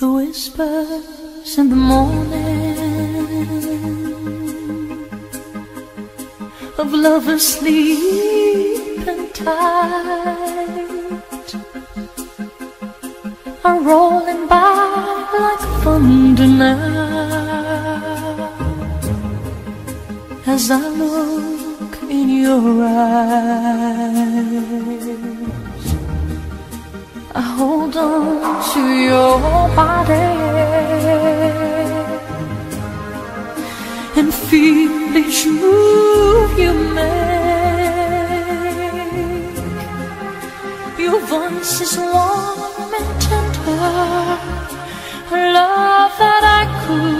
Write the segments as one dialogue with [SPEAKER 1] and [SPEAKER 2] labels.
[SPEAKER 1] The whispers in the morning of lovers sleeping tight are rolling by like thunder now as I look in your eyes. I hold on to your body and feel each move you make. Your voice is warm and tender, love that I could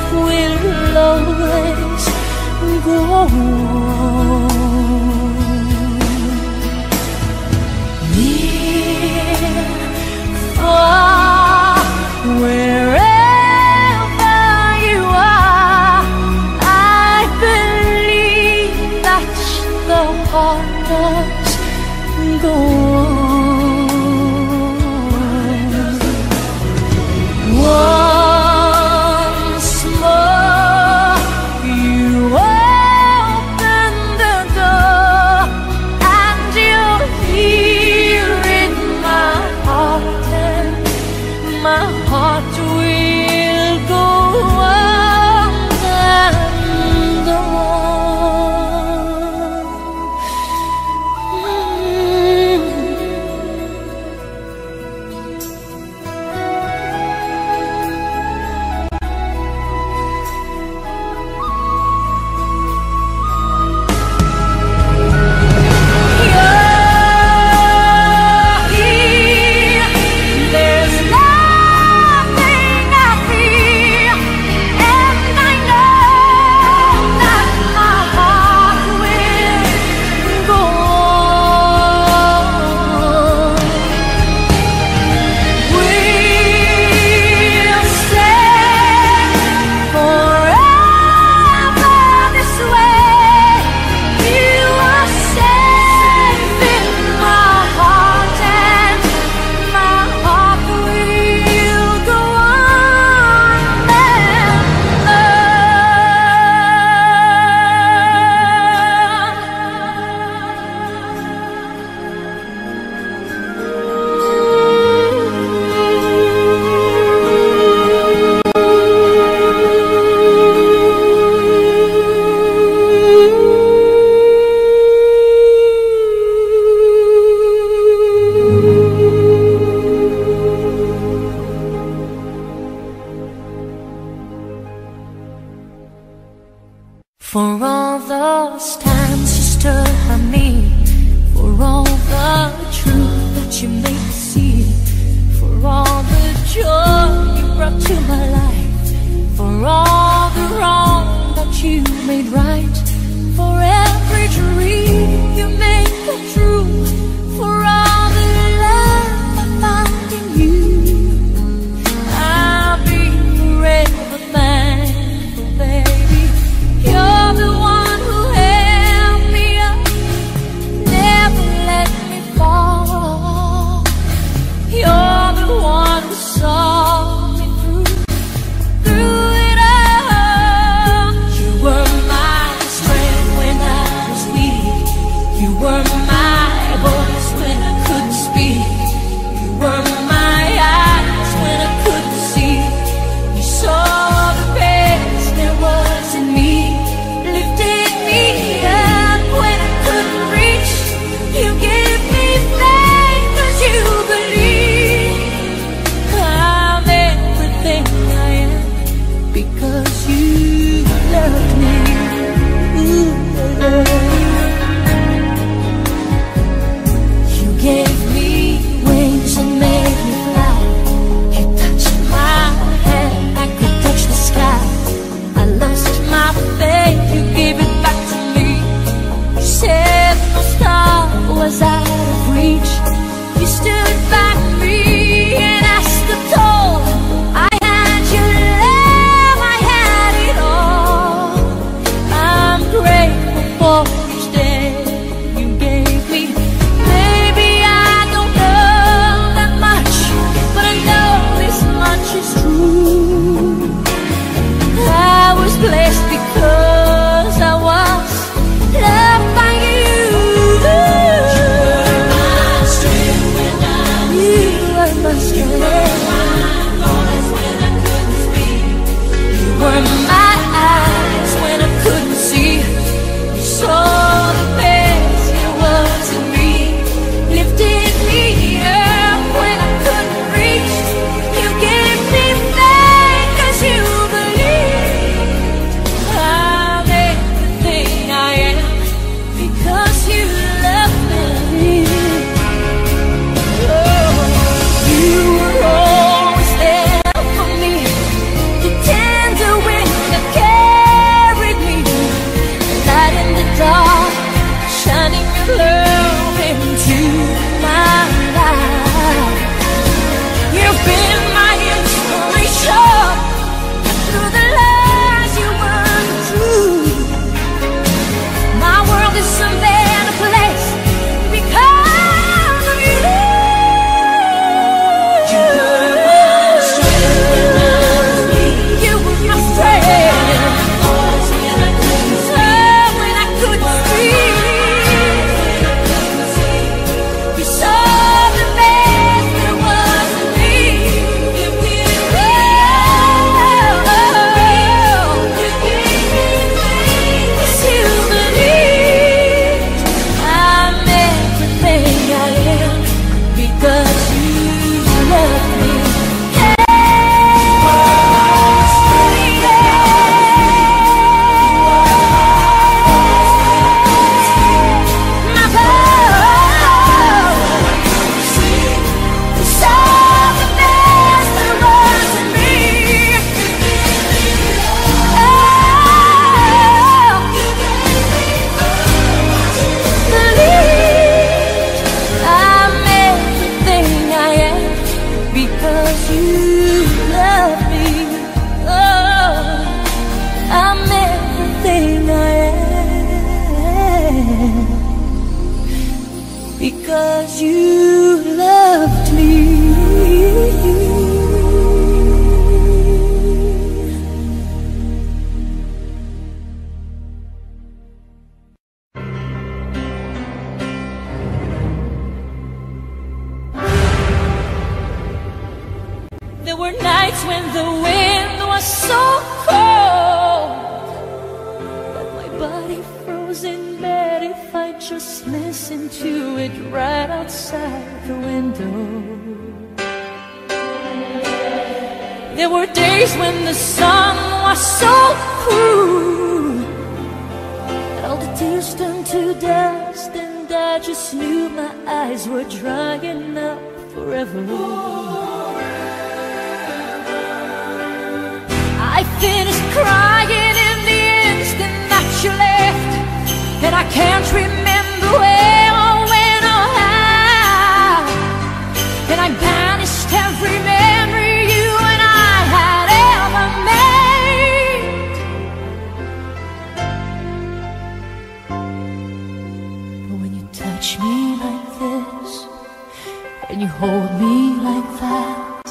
[SPEAKER 1] always go on. Near, far, where. just listen to it right outside the window. There were days when the sun was so cruel. All the tears turned to dust, and I just knew my eyes were drying up forever. I finished crying in the instant that you left, and I can't remember. hold me like that.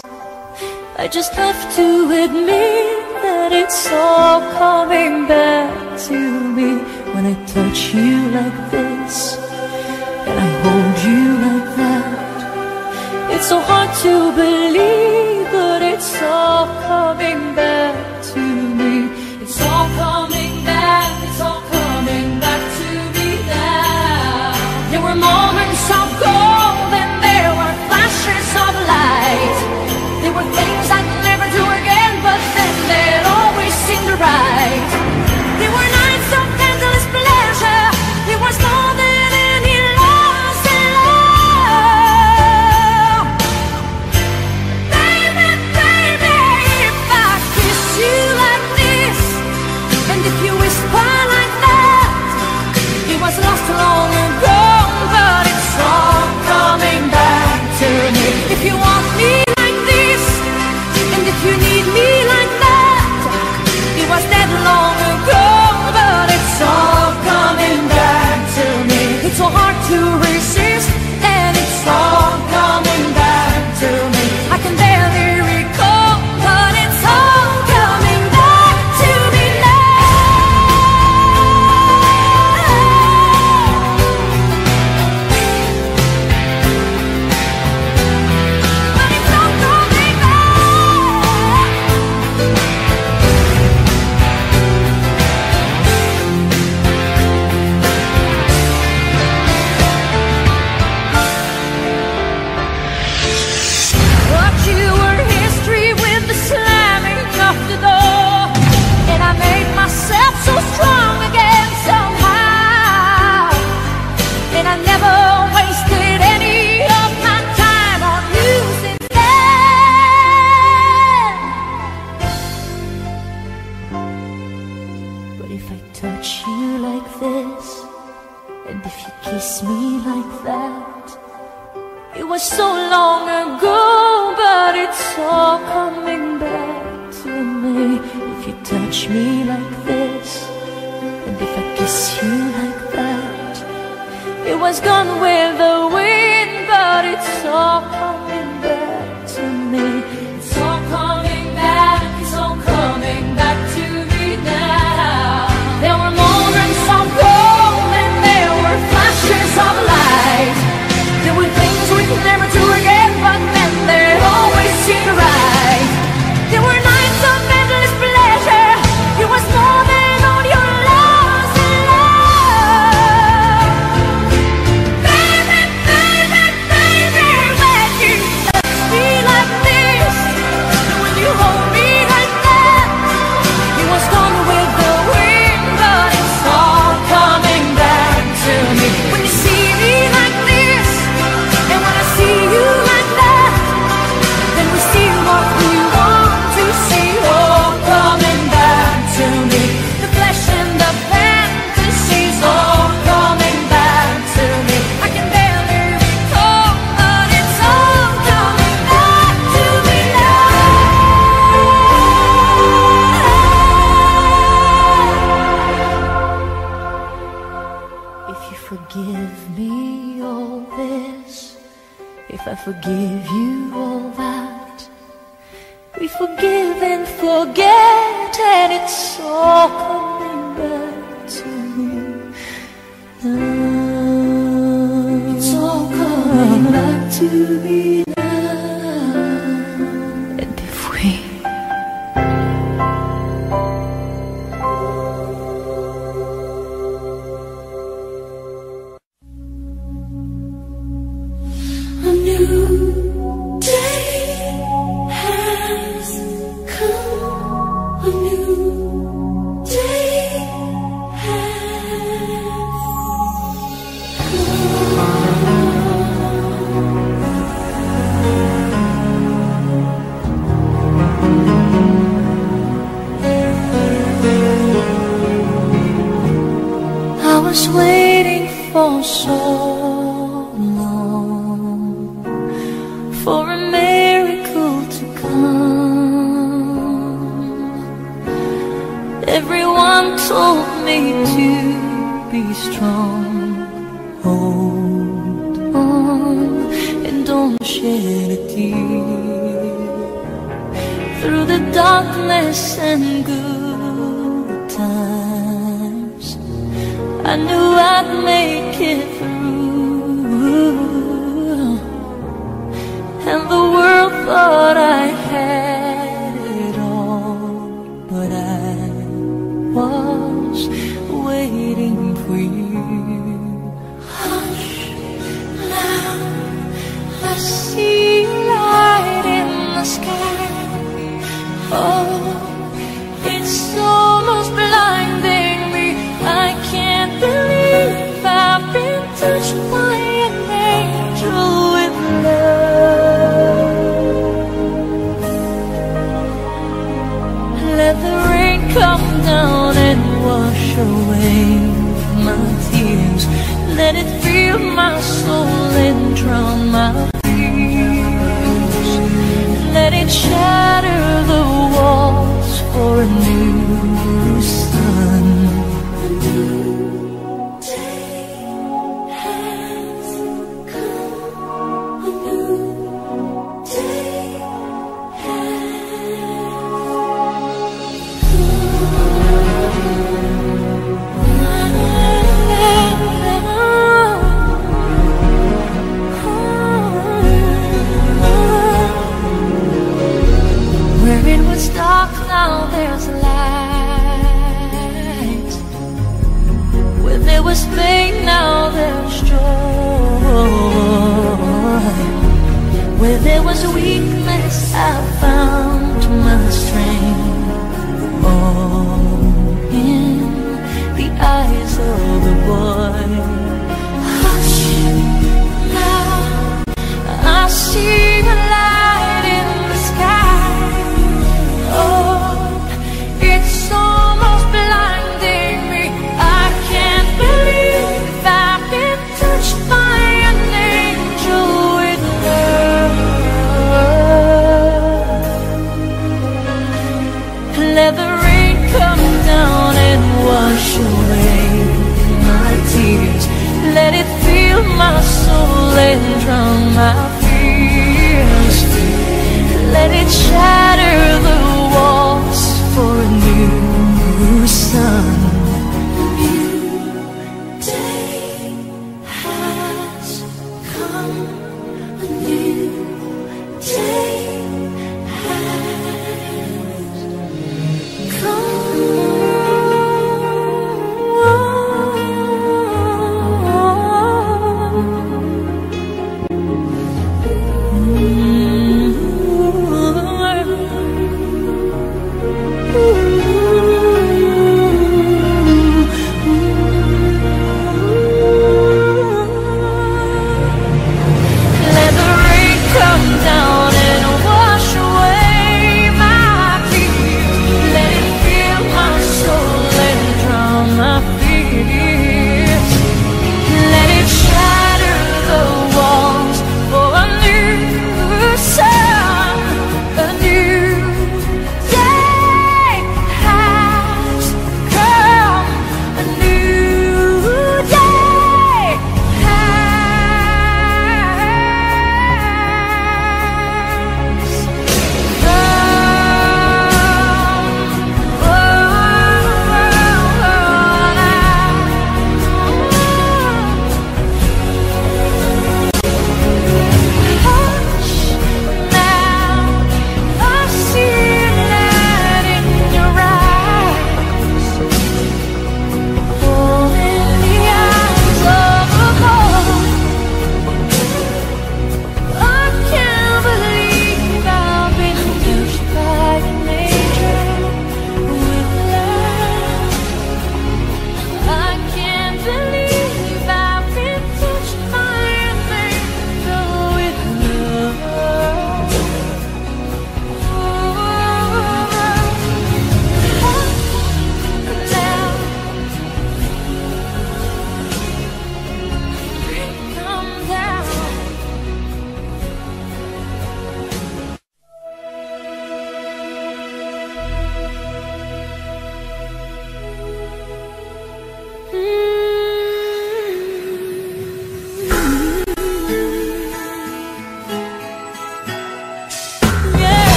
[SPEAKER 1] I just have to admit that it's all coming back to me When I touch you like this And I hold you like that. It's so hard to believe But it's all coming back to me. It's all coming it's dark now, there's light. Where there was pain, now there's joy. Where there was weakness, I found my strength. Oh, in the eyes of the boy. Hush, now I see shatter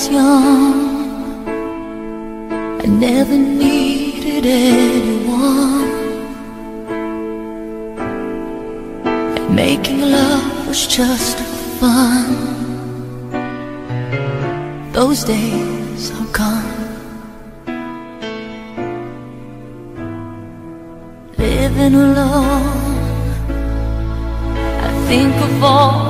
[SPEAKER 1] was young. I never needed anyone. And making love was just fun. Those days are gone. Living alone. I think of all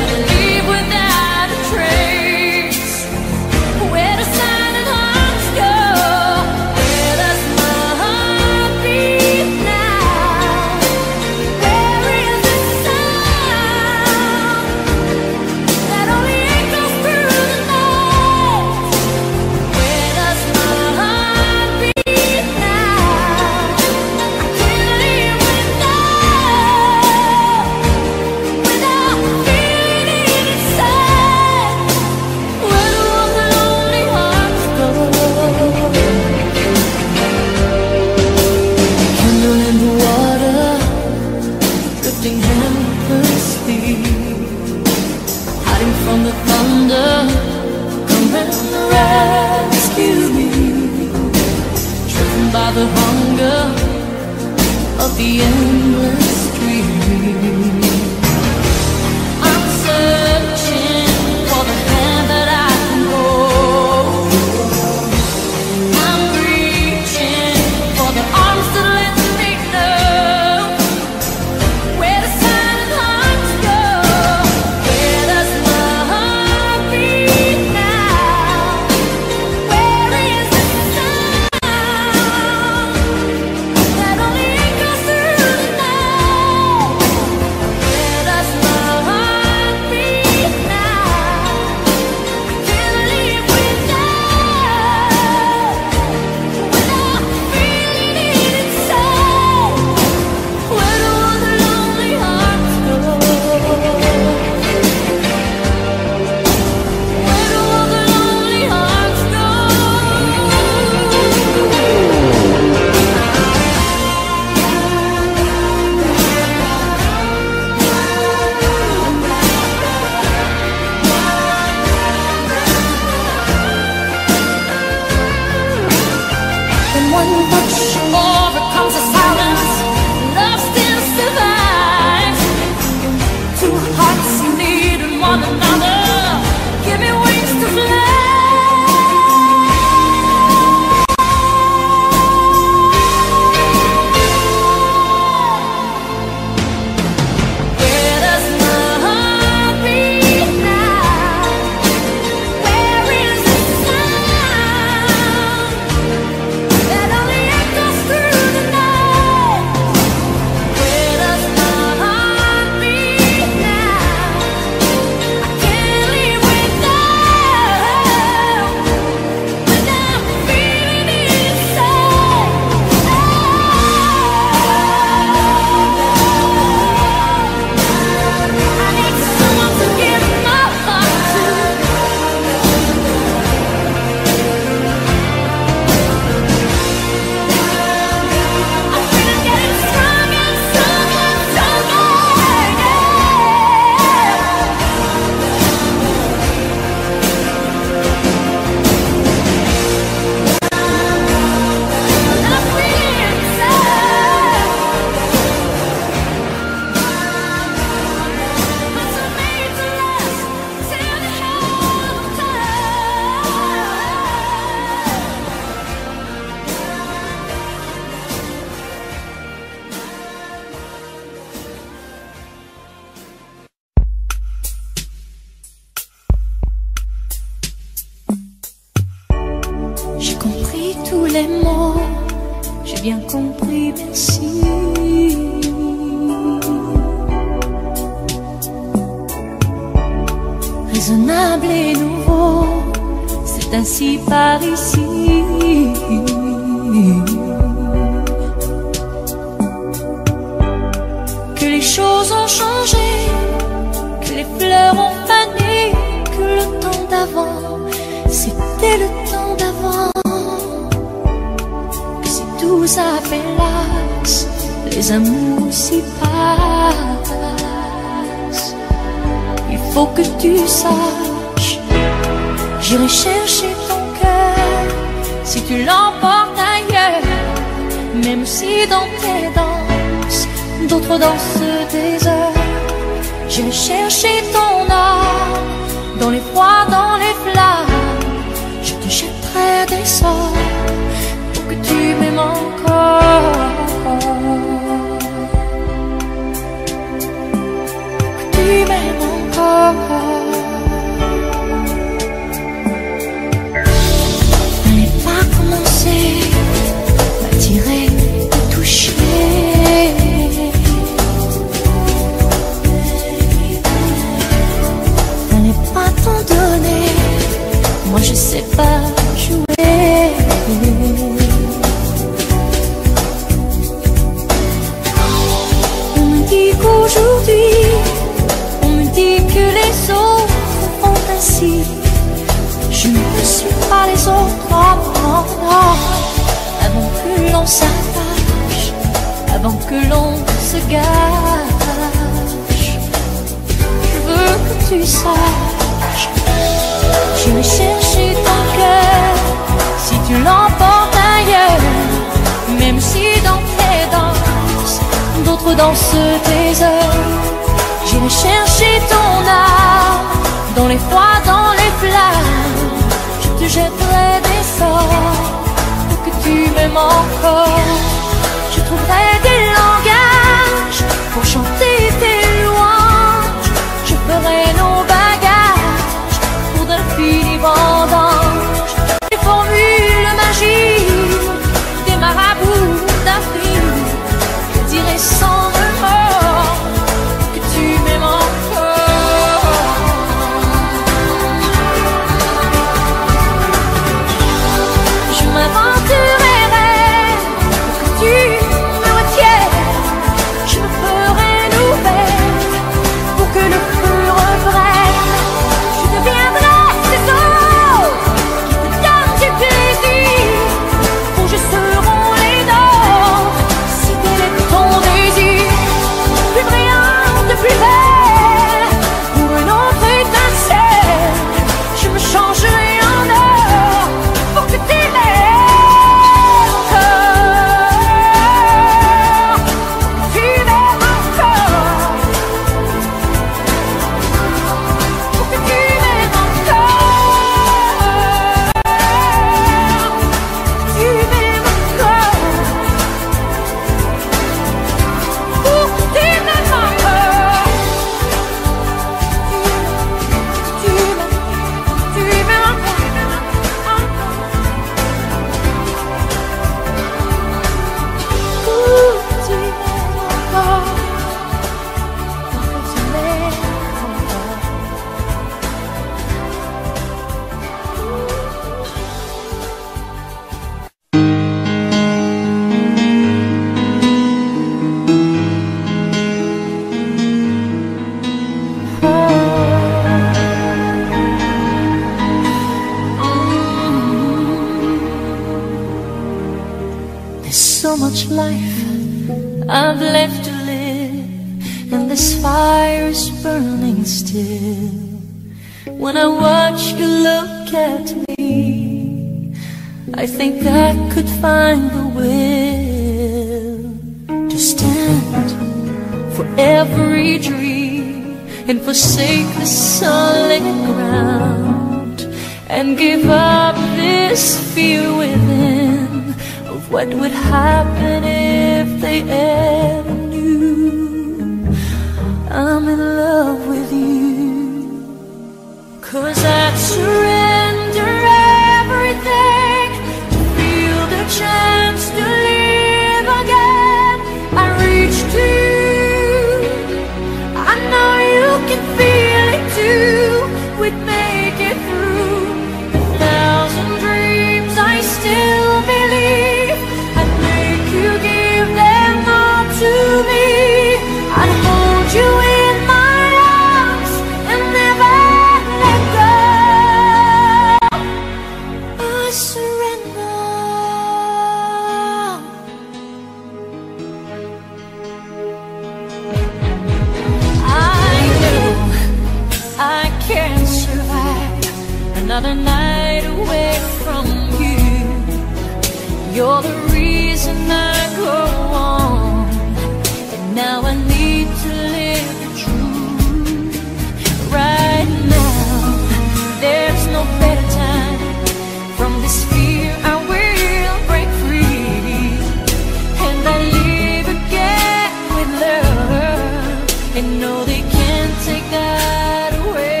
[SPEAKER 1] can't take that away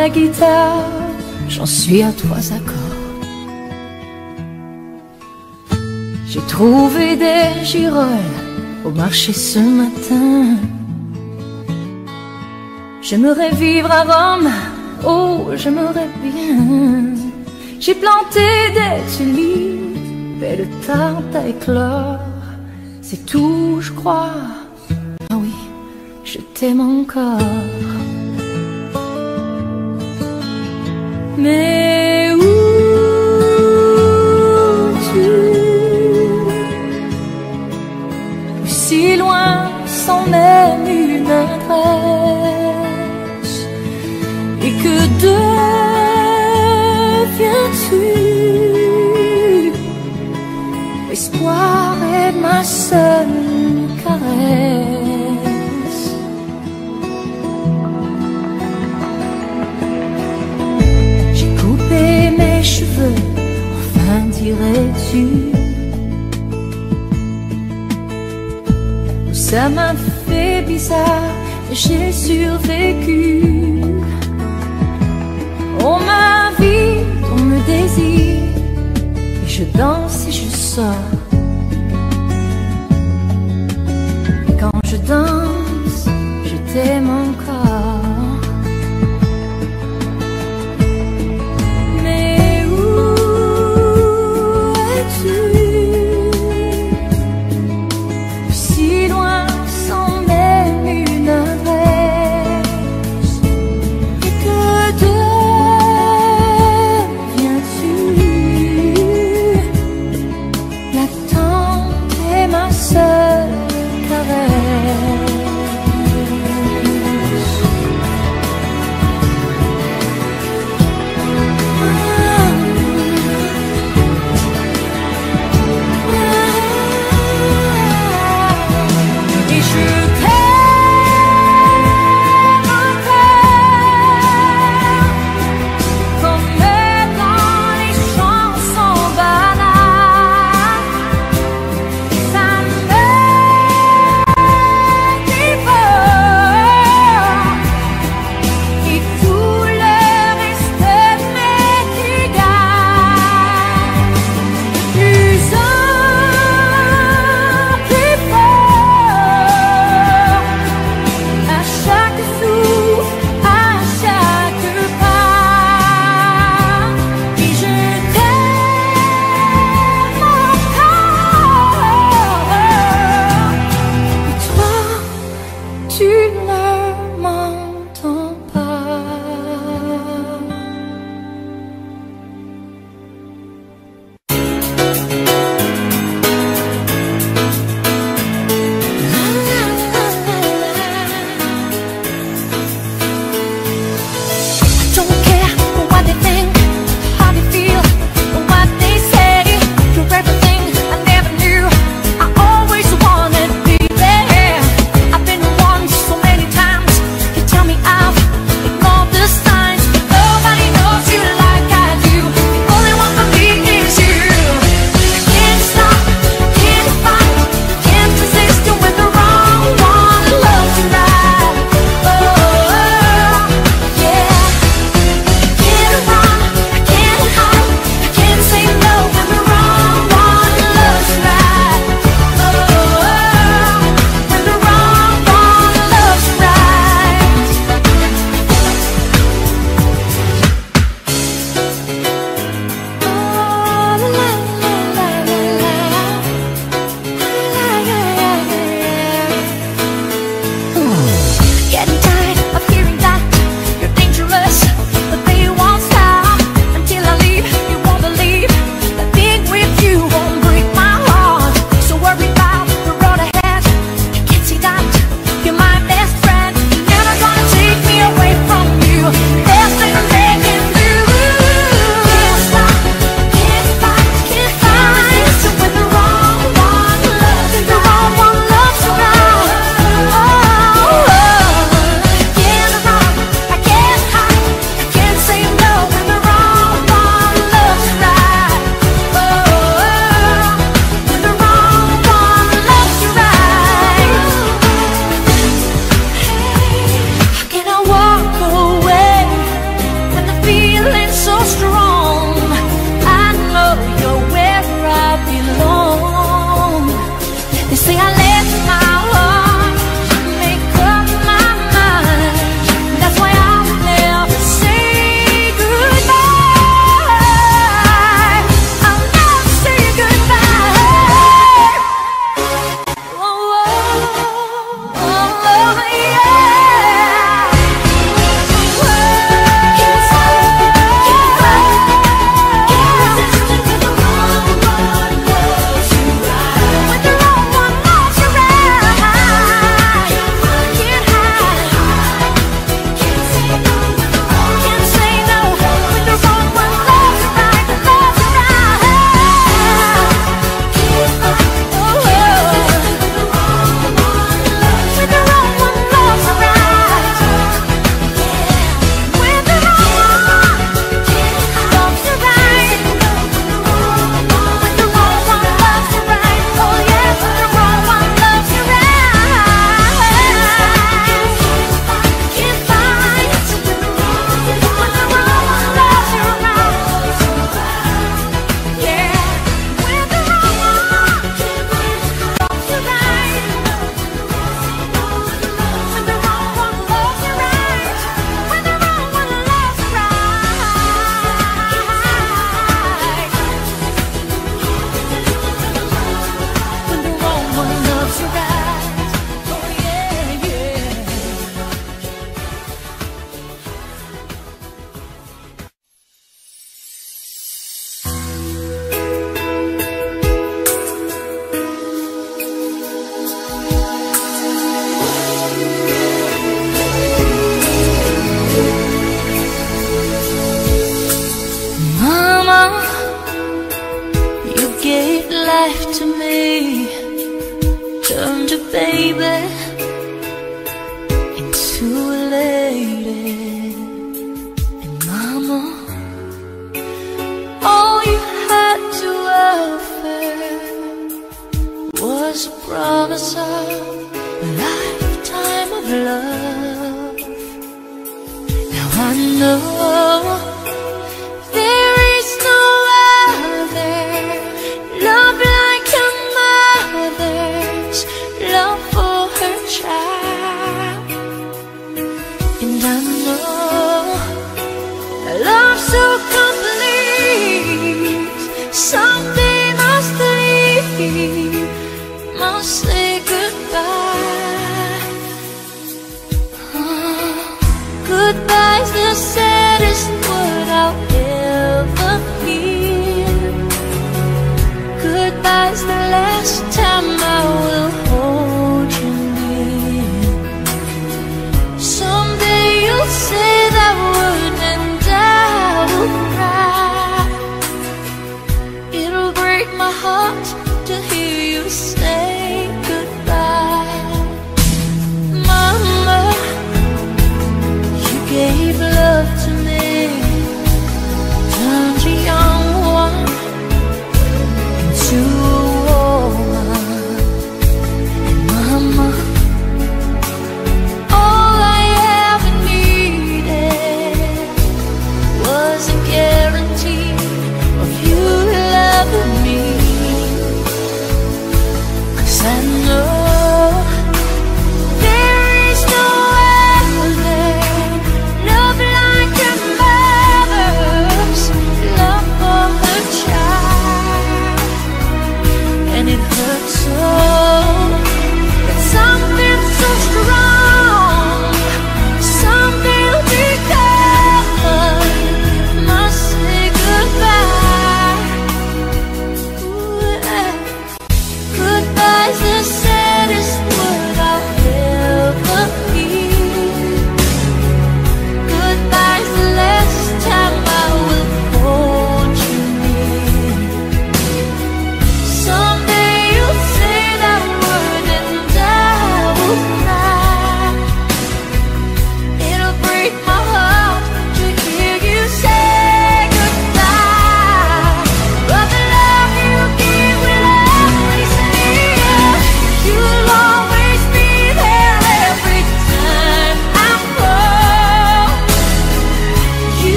[SPEAKER 2] la
[SPEAKER 1] guitare, j'en suis à trois accords. J'ai trouvé des girolles au marché ce matin. J'aimerais vivre à Rome, oh j'aimerais bien. J'ai planté des tulipes belle tarte à éclore. C'est tout, je crois. Ah oui, je t'aime encore. May ça, j'ai survécu.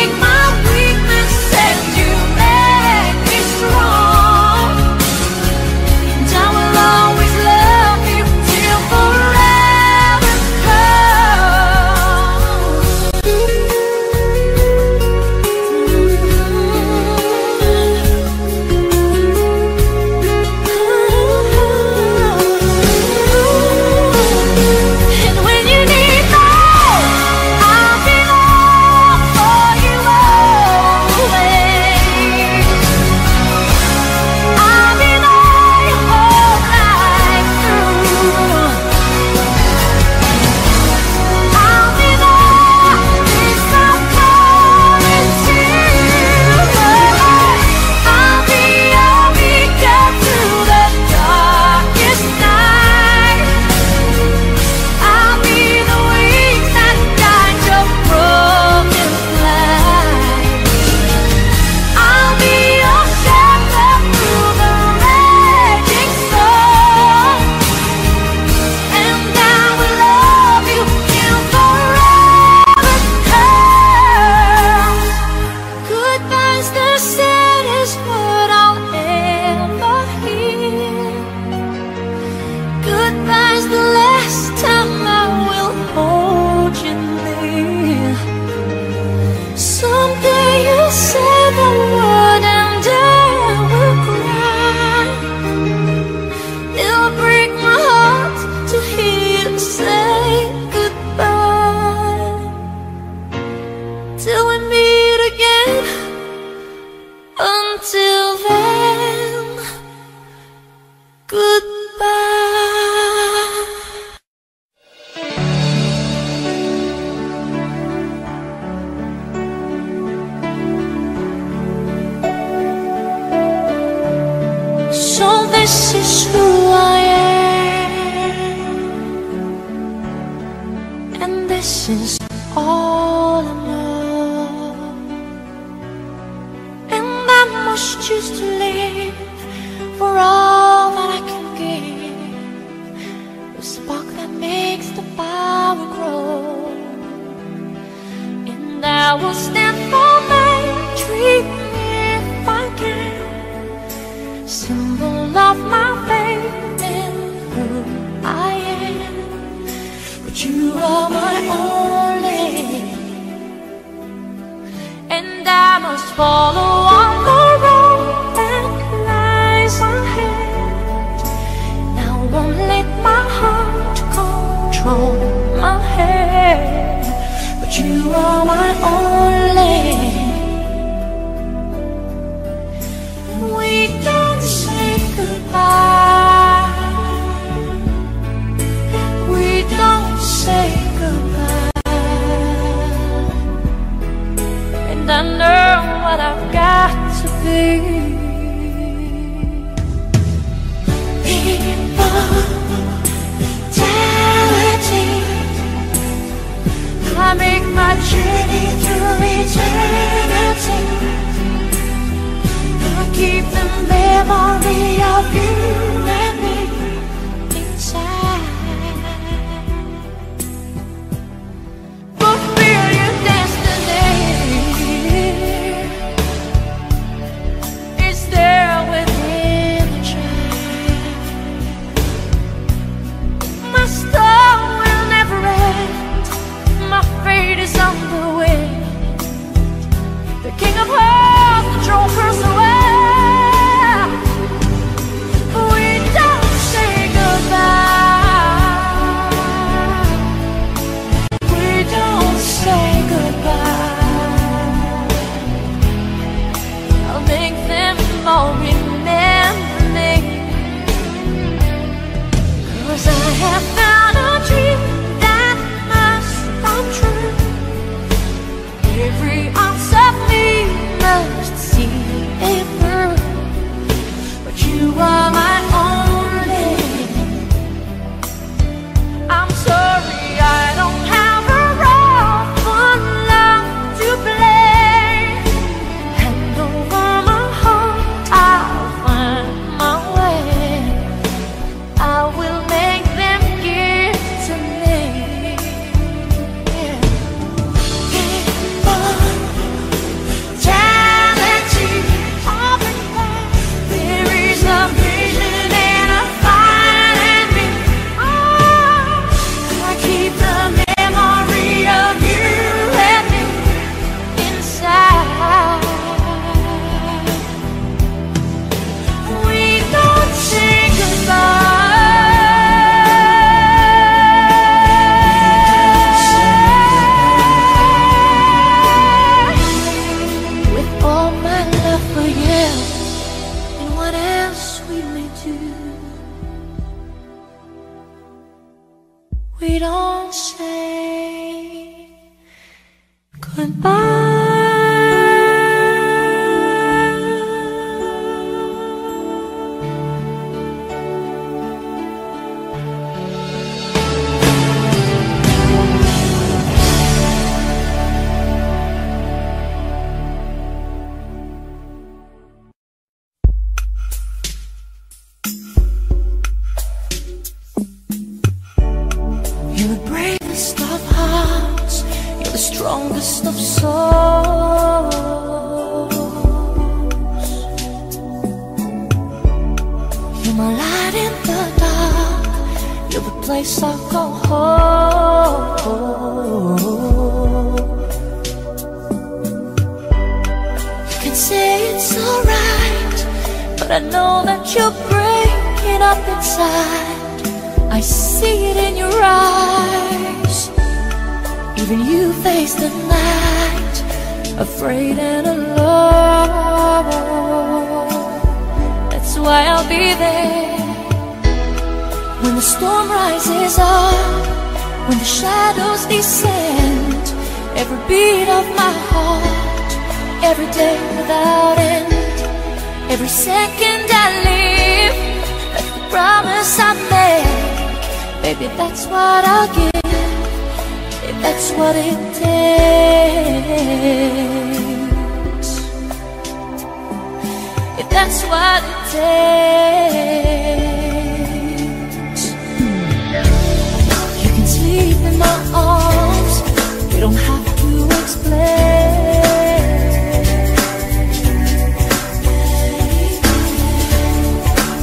[SPEAKER 1] Take my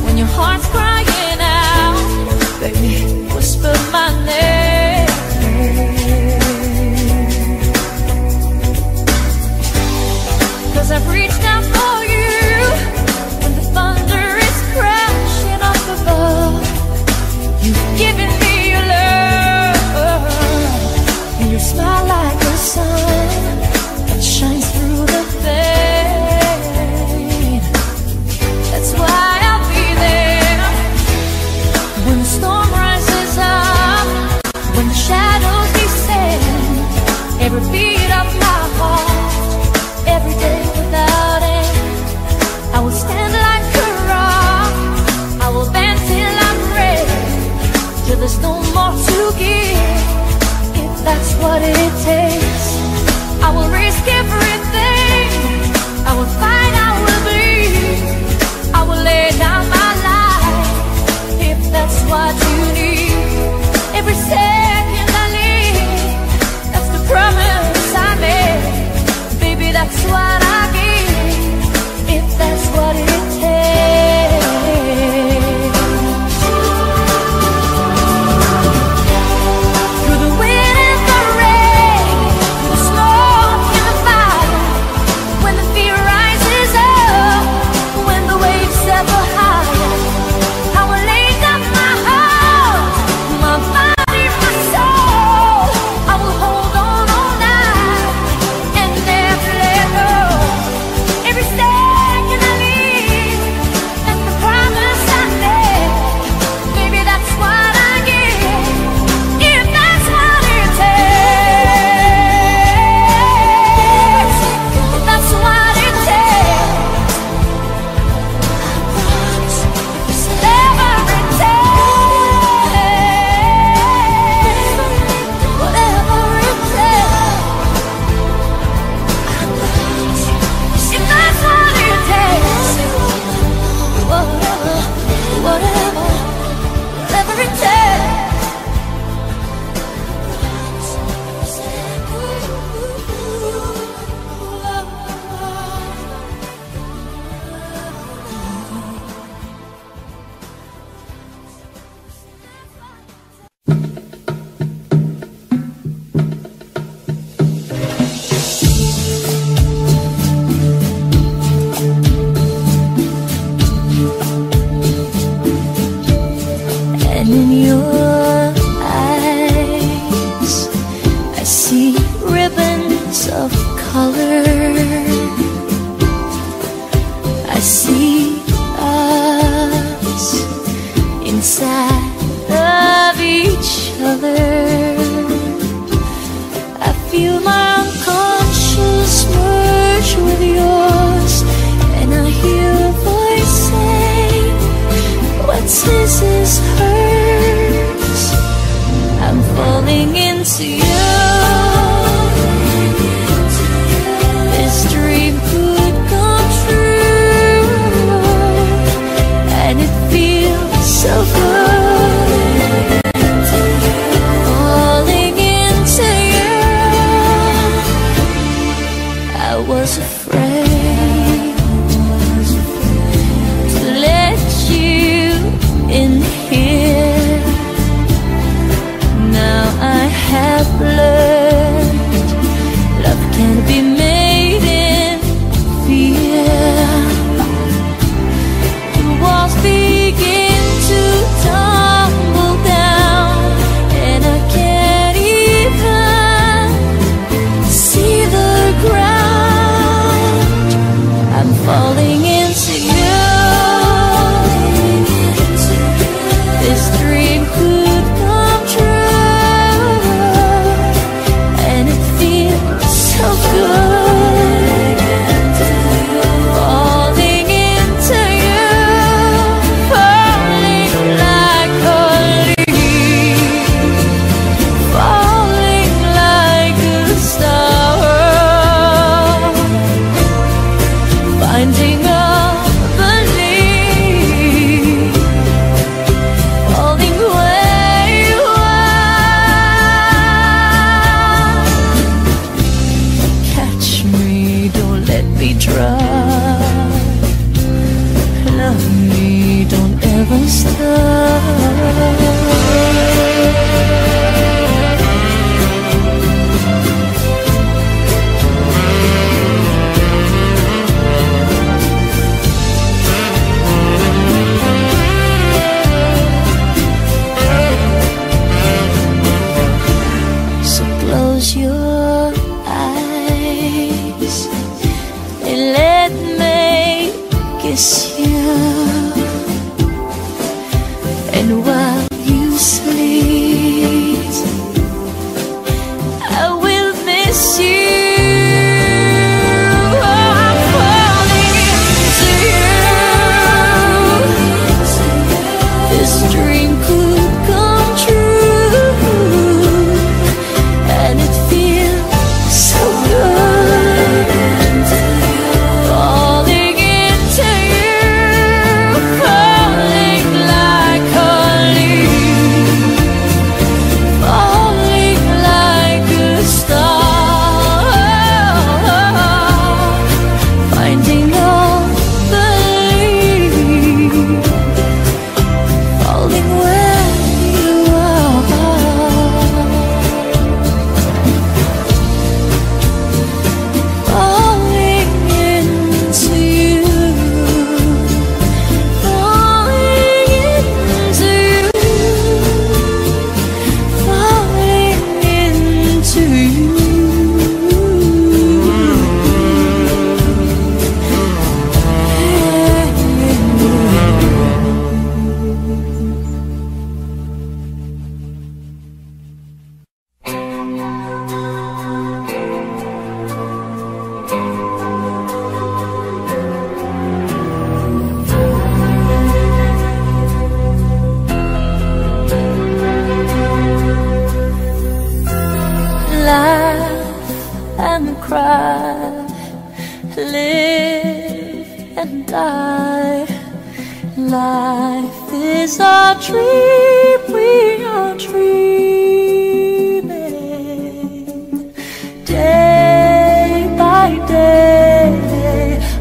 [SPEAKER 1] When your heart's crying out, baby,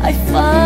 [SPEAKER 1] I find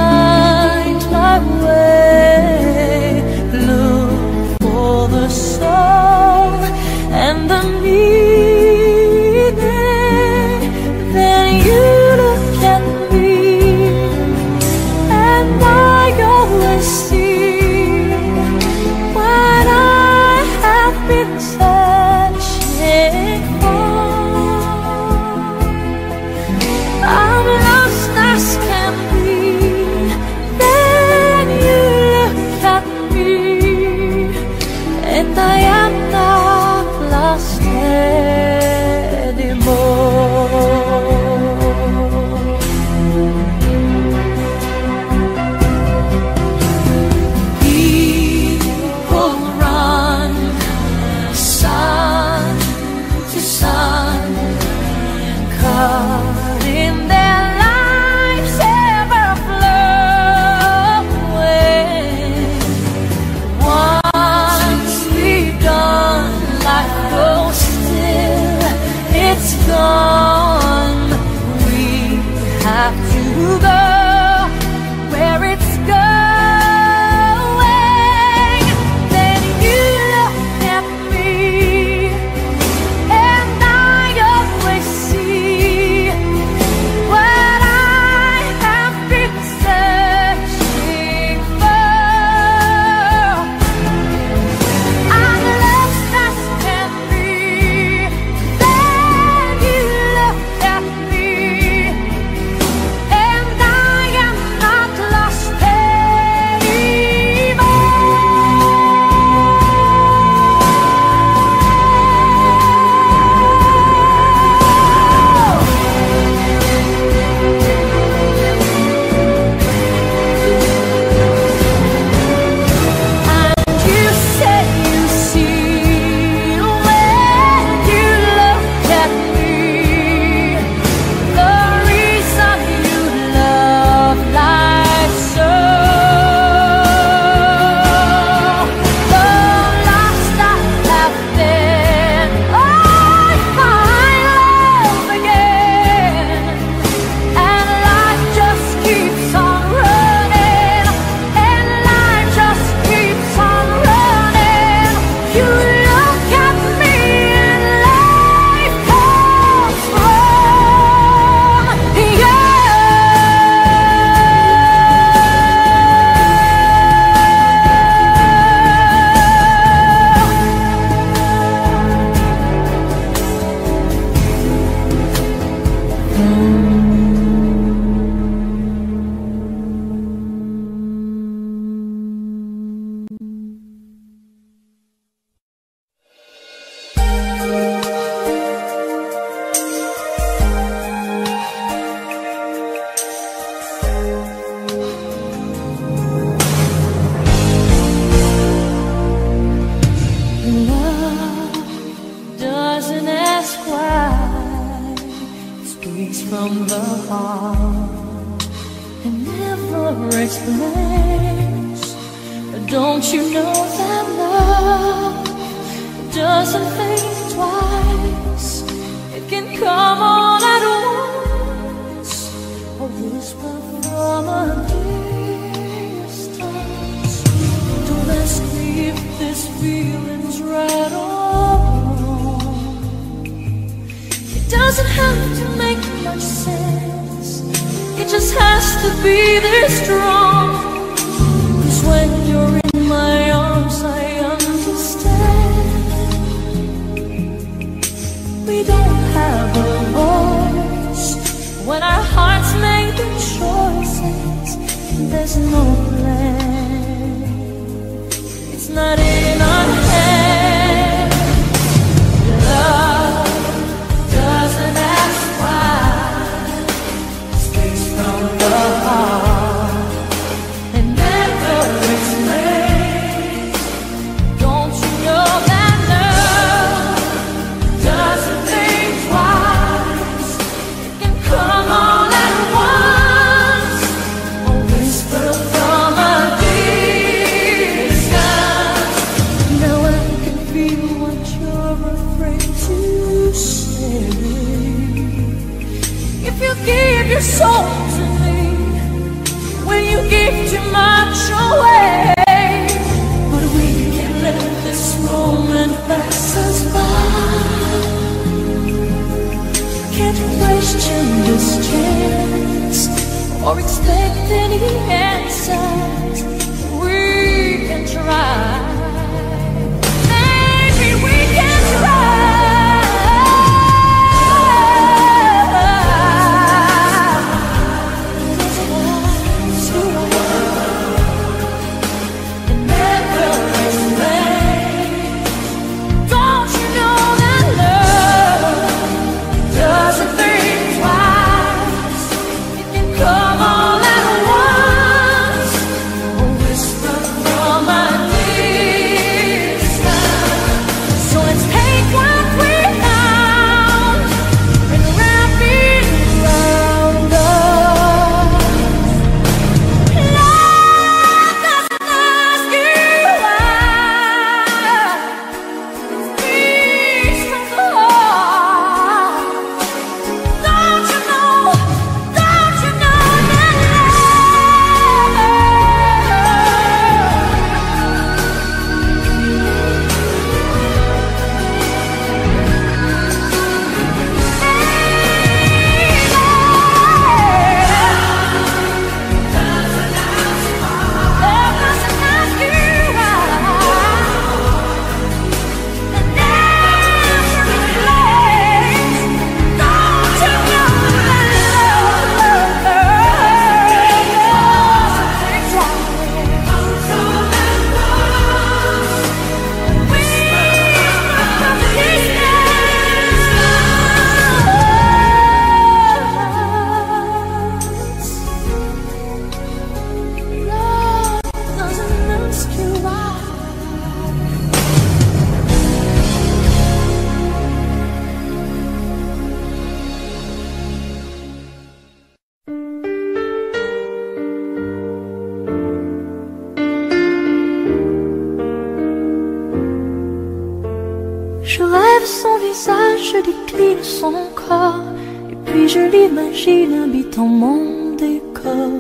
[SPEAKER 1] visage, décline son corps, et puis je l'imagine habitant mon décor.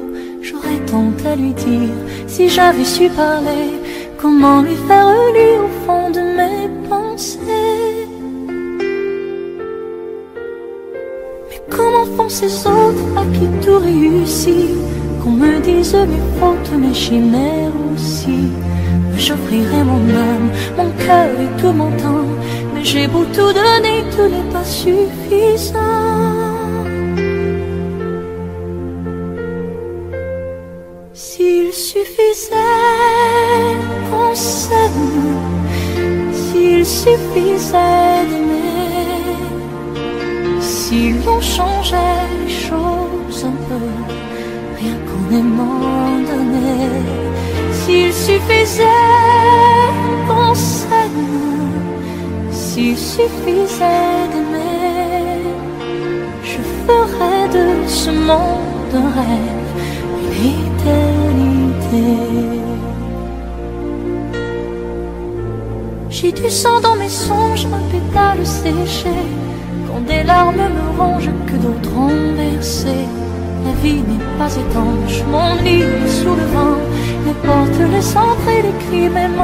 [SPEAKER 1] J'aurais tant à lui dire si j'avais su parler, comment lui faire lire au fond de mes pensées. Mais comment font ces autres à qui tout réussit? Qu'on me dise mes fautes, mes chimères aussi J'offrirai mon âme, mon cœur et tout mon temps j'ai beau tout donner, tout n'est pas suffisant. S'il suffisait qu'on s'aime S'il suffisait d'aimer si l'on changeait les choses un peu, rien qu'en aimant donner, s'il suffisait s'il suffisait d'aimer, je ferais de ce monde un rêve, une éternité. J'ai du sang dans mes songes, un pétale séché. Quand des larmes me rongent, que d'autres ont versé. La vie n'est pas étanche, mon lit sous le vent. Les portes, les centres et les cris, même.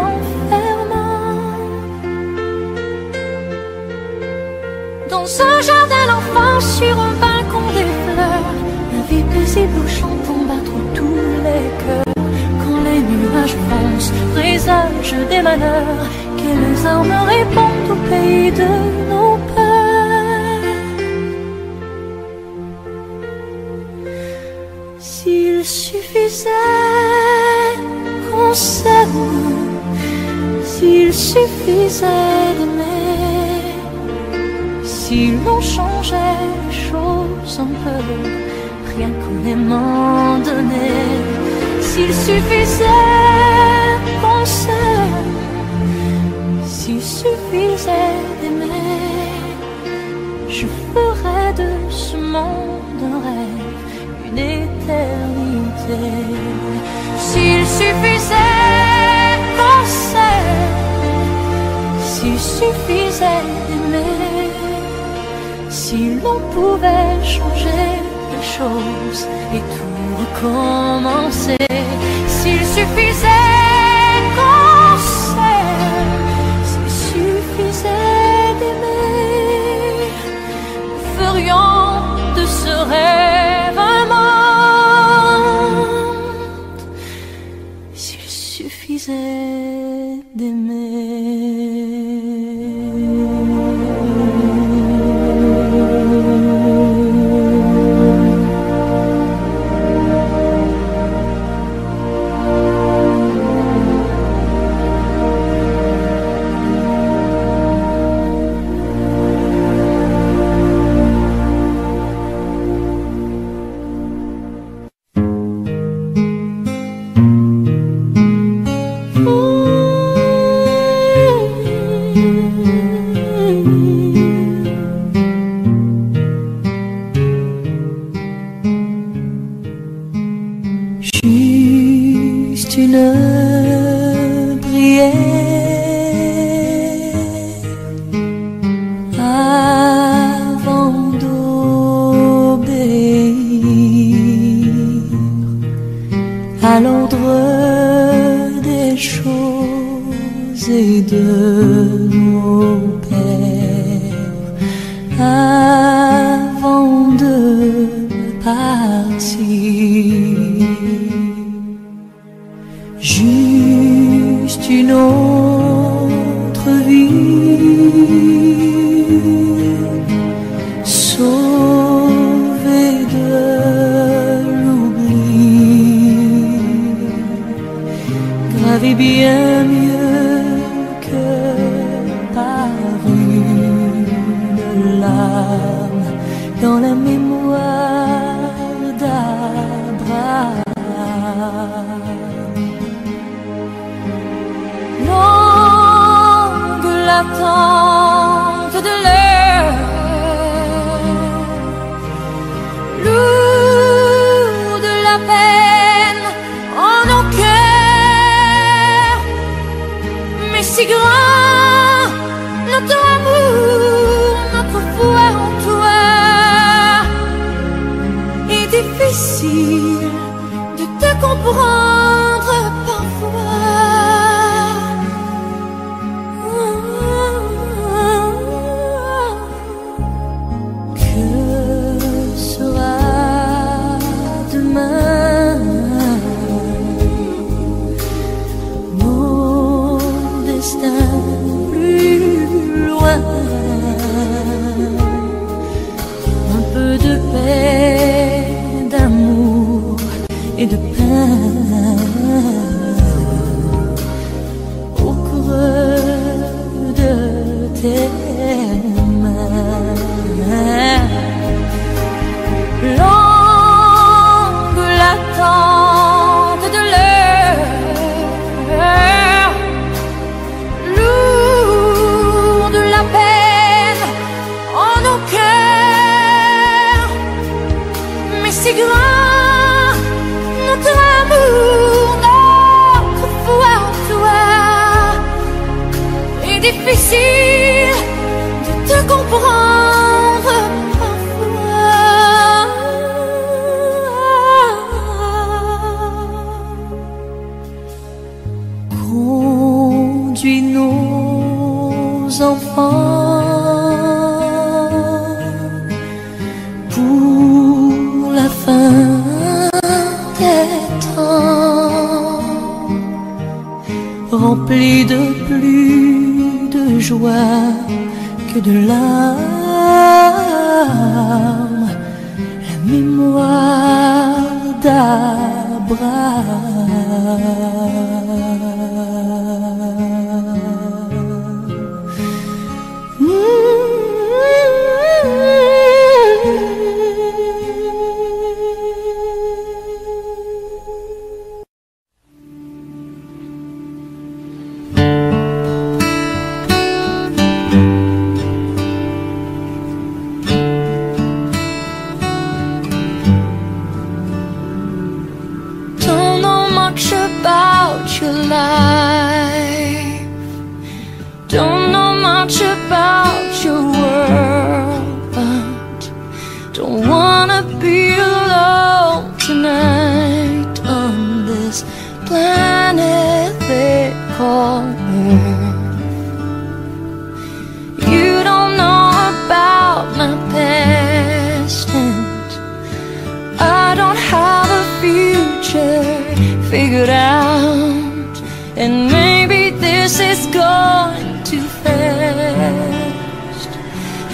[SPEAKER 1] Dans un jardin d'enfants, sur un balcon des fleurs, la vie paisible où chantons battre tous les cœurs. Quand les nuages foncent, présagent des malheurs, quelles armes répondent au pays de nos peurs. S'il suffisait qu'on s'aime, s'il suffisait d'aimer, si l'on changeait les choses un peu, rien qu'en aimant donner, s'il suffisait qu'on s'il suffisait d'aimer, je ferais de ce monde un rêve, une éternité. S'il suffisait qu'on s'il suffisait d'aimer, si l'on pouvait changer les choses et tout recommencer, s'il suffisait qu'on s'aime, s'il suffisait d'aimer, nous ferions de ce rêve un monde, s'il suffisait.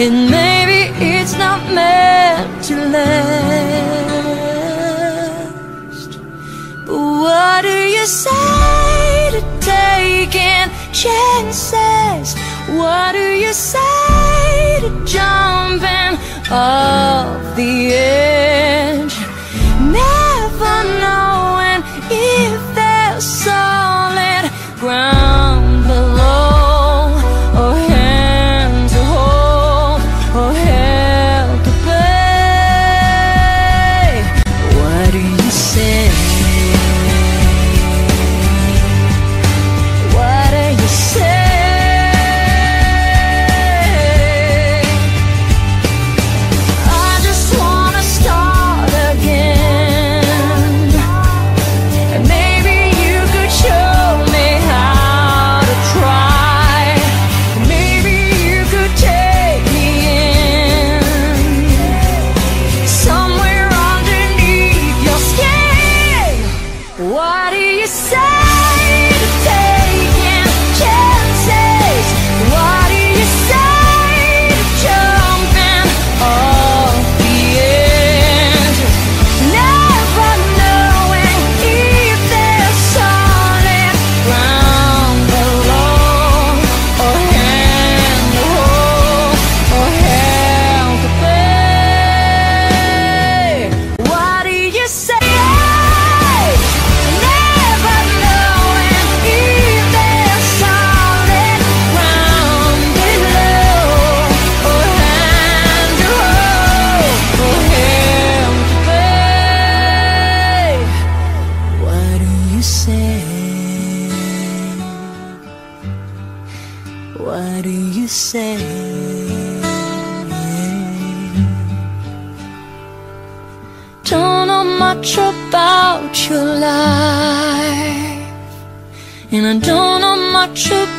[SPEAKER 1] And maybe it's not meant to last. But what do you say to taking chances? What do you say to jumping off the edge?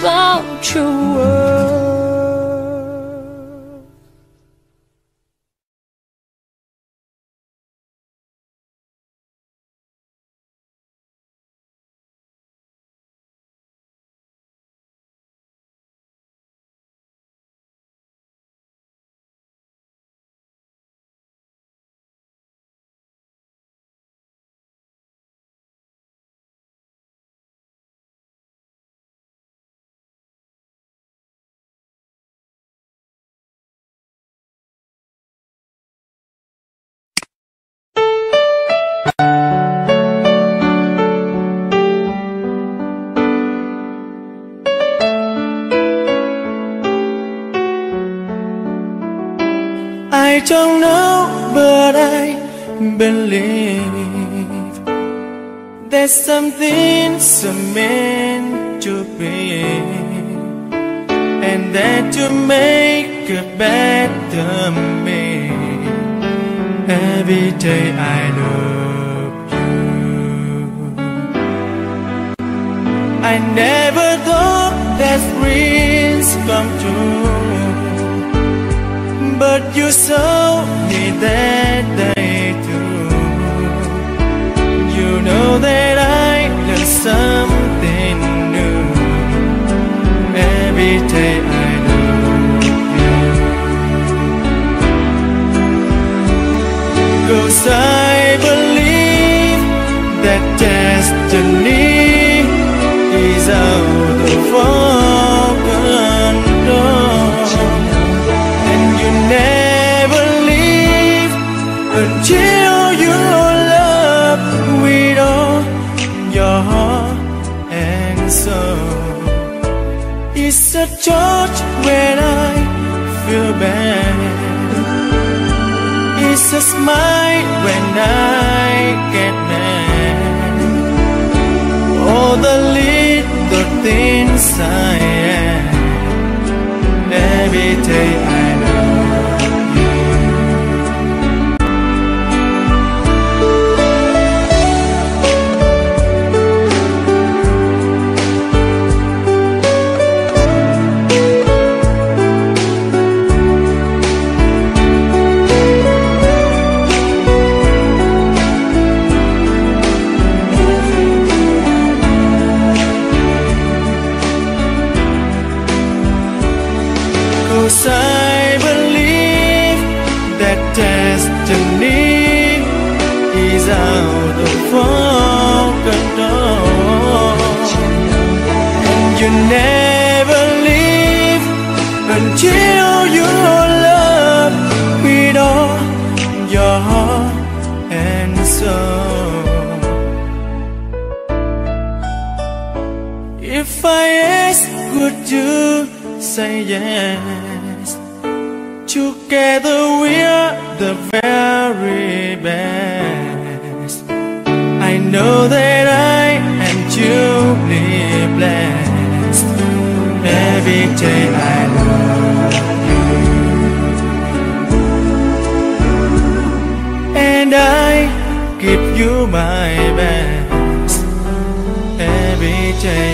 [SPEAKER 1] About your don't know,
[SPEAKER 3] but I believe there's something so meant to be, and that to make a better me. Every day I love you. I never thought that dreams come true. But you saw me that day too. You know that I learned something new. Every day I love. Cause I believe that destiny is out of our until your love with all your heart and soul. It's a touch when I feel bad. It's a smile when I get mad. All the little things I say yes? Together we're the very best. I know that I am truly blessed. Every day I love you, and I give you my best. Every day